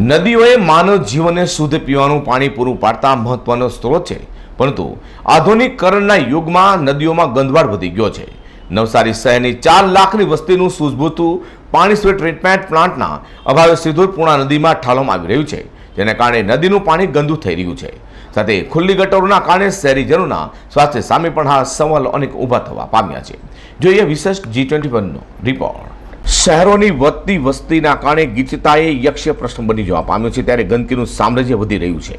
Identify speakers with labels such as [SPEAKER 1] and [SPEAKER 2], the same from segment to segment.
[SPEAKER 1] નદીઓએ માનવ જીવનને શુદ્ધ પીવાનું પાણી પૂરું પાડતા મહત્વનો સ્ત્રોત છે. પરંતુ આધુનિકરણના યુગમાં નદીઓમાં ગંદવાડ વધી ગયો છે. નવસારી શહેરની ચાર લાખની વસ્તીનું સૂઝબૂતું પાણી સ્વે ટ્રીટમેન્ટ પ્લાન્ટના અભાવે સિંધુર પૂર્ણા નદીમાં ઠાલવામાં આવી રહ્યું છે, જેને કારણે નદીનું પાણી ગંદુ થઈ રહ્યું છે. સાથે ખુલ્લી ગટરોના કારણે શહેરીજનોના સ્વાસ્થ્ય સામે પણ આ સવાલો અનેક ઊભા થવા પામ્યા છે. જોઈએ વિશેષ જી ટ્વેન્ટી વનનો રિપોર્ટ શહેરોની વધતી વસ્તીના કારણે ગીચતાએ યક્ષ પ્રશ્ન બની જવા પામ્યો છે, ત્યારે ગંદકીનું સામ્રાજ્ય વધી રહ્યું છે.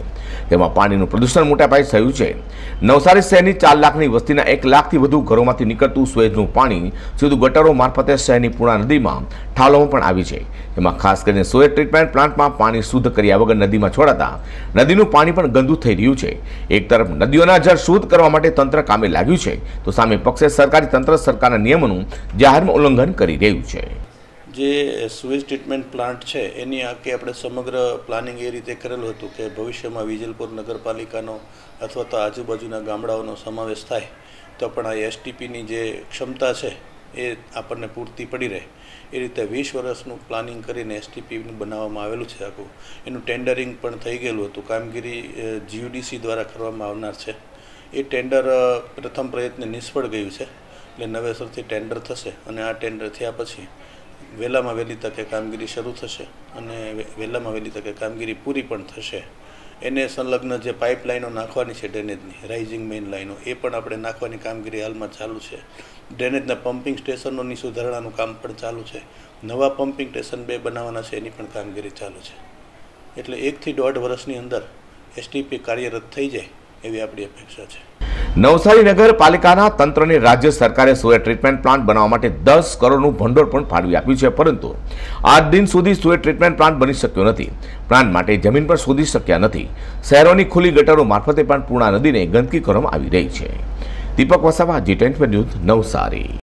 [SPEAKER 1] તેમાં પાણીનું પ્રદૂષણ મોટા પાયે થયું છે. નવસારી શહેરની ચાર લાખની વસ્તીના એક લાખથી વધુ ઘરોમાંથી નીકળતું સુએજનું પાણી સીધું ગટરો મારફતે શહેરની પૂર્ણા નદીમાં ઠાલોમાં પણ આવી છે. તેમાં ખાસ કરીને સોય ટ્રીટમેન્ટ પ્લાન્ટમાં પાણી શુદ્ધ કર્યા વગર નદીમાં છોડાતા નદીનું પાણી પણ ગંદુ થઈ રહ્યું છે. એક તરફ નદીઓના જળ શુદ્ધ કરવા માટે તંત્ર કામે લાગ્યું છે, તો સામે પક્ષે સરકારી તંત્ર સરકારના નિયમોનું જાહેરમાં ઉલ્લંઘન કરી રહ્યું છે.
[SPEAKER 2] જે સુએજ ટ્રીટમેન્ટ પ્લાન્ટ છે, એની આખી આપણે સમગ્ર પ્લાનિંગ એ રીતે કરેલું હતું કે ભવિષ્યમાં વિજલપુર નગરપાલિકાનો અથવા તો આજુબાજુના ગામડાઓનો સમાવેશ થાય, તો પણ આ એસટીપીની જે ક્ષમતા છે, એ આપણને પૂરતી પડી રહે. એ રીતે વીસ વર્ષનું પ્લાનિંગ કરીને એસટીપીનું બનાવવામાં આવેલું છે આખું. એનું ટેન્ડરિંગ પણ થઈ ગયેલું હતું. કામગીરી જીયુડીસી દ્વારા કરવામાં આવનાર છે. એ ટેન્ડર પ્રથમ પ્રયત્ને નિષ્ફળ ગયું છે. એટલે નવેસરથી ટેન્ડર થશે અને આ ટેન્ડર થયા પછી વહેલામાં વહેલી તકે કામગીરી શરૂ થશે અને વહેલામાં વહેલી તકે કામગીરી પૂરી પણ થશે. એને સંલગ્ન જે પાઇપલાઇનો નાખવાની છે ડ્રેનેજની, રાઇઝિંગ મેઇન લાઇનો, એ પણ આપણે નાખવાની કામગીરી હાલમાં ચાલુ છે. ડ્રેનેજના પમ્પિંગ સ્ટેશનોની સુધારણાનું કામ પણ ચાલુ છે. નવા પમ્પિંગ સ્ટેશન બે બનાવવાના છે, એની પણ કામગીરી ચાલુ છે. એટલે એકથી દોઢ વર્ષની અંદર એસટીપી કાર્યરત થઈ જાય એવી આપણી અપેક્ષા છે.
[SPEAKER 1] નવસારી નગરપાલિકાના તંત્રને રાજ્ય સરકારે સોય ટ્રીટમેન્ટ પ્લાન્ટ બનાવવા માટે દસ કરોડનું ભંડોળ પણ ફાળવી આપ્યું છે, પરંતુ આજ દિન સુધી સોય ટ્રીટમેન્ટ પ્લાન્ટ બની શક્યો નથી. પ્લાન્ટ માટે જમીન પણ શોધી શક્યા નથી. શહેરોની ખુલ્લી ગટરો મારફતે પણ પૂર્ણા નદીને ગંદકી કરવામાં આવી રહી છે. Deepak Vasava, Zee twenty news, Navsari.